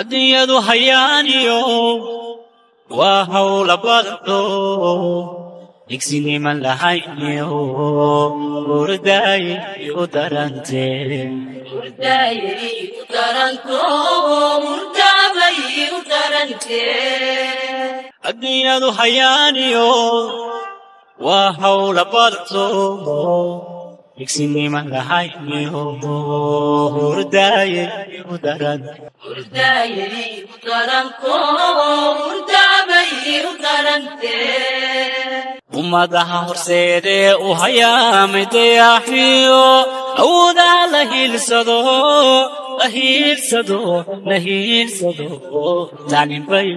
adduunyadu hayaaniyo waa hawla badano digsinima lahayniyo hurdaaye u darantee adduunyadu hayaaniyo waa hawla badano digsinima lahayniyo hurdaaye u daran ummadaha horseedee u hayaamay dayaaxiyo awoodaa la hiilsado la hiilsado la hiilsado tacliin bay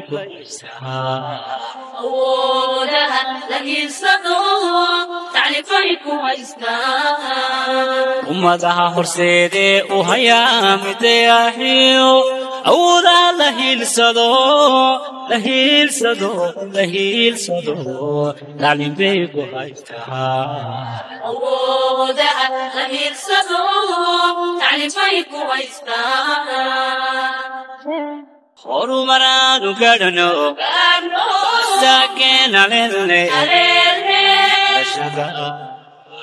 ummadaha horseedee u hayaamay dayaaxiyo awoodaa la hiilsado la hiilsado la hiilsado tacliin bay ku haystaa horumaraanu gadhano saakeenalele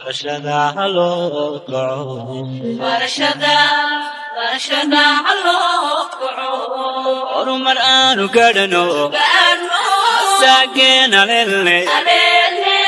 barashada haloo kaco horumar aanu gadhano saakeenalele barashada haloo kaco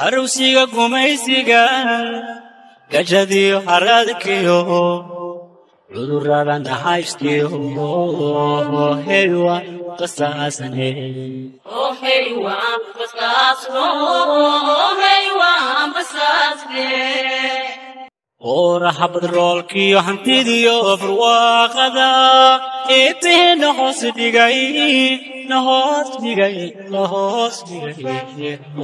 harowsiga gumaysiga gajadiyo haradkiyo cudurrada nahaystiyo heywaan kasaasane ooraha badroolkiyo hantidiyo barwaaqada nahoos dhigay nahoos dhigay nahoos dhigay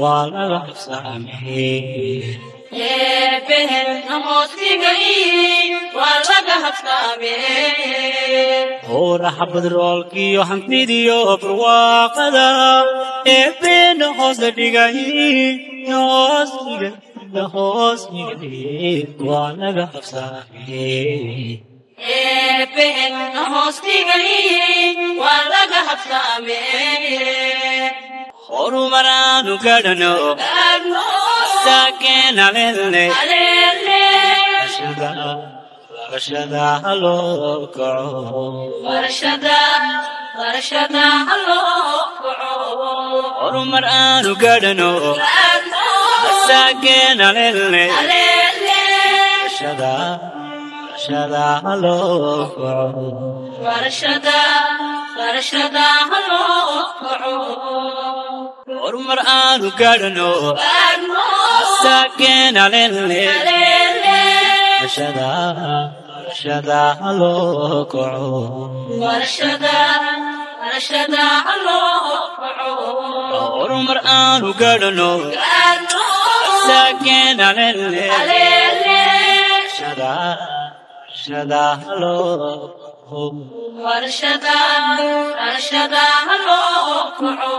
waa laga habsaamee ooraha badroolkiyo hantidiyo barwaaqada eebee nahoos dhigay nahoos dhigay nahoos dhigay waa laga habsaamee horumaraanu gadhano saakeenalele barashada haloo kaco horumar aanu gadhano kaco horumar aanu barashada haloo kaco horumar aanu gadhano saakeenalele barashada haloo warshada warshada haloo kaco